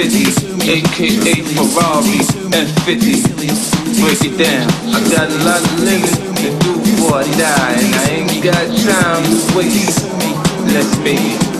50, aka Ferrari F50. Break it down. I got a lot of living to do before I die, and I ain't got time to waste. Let's make it.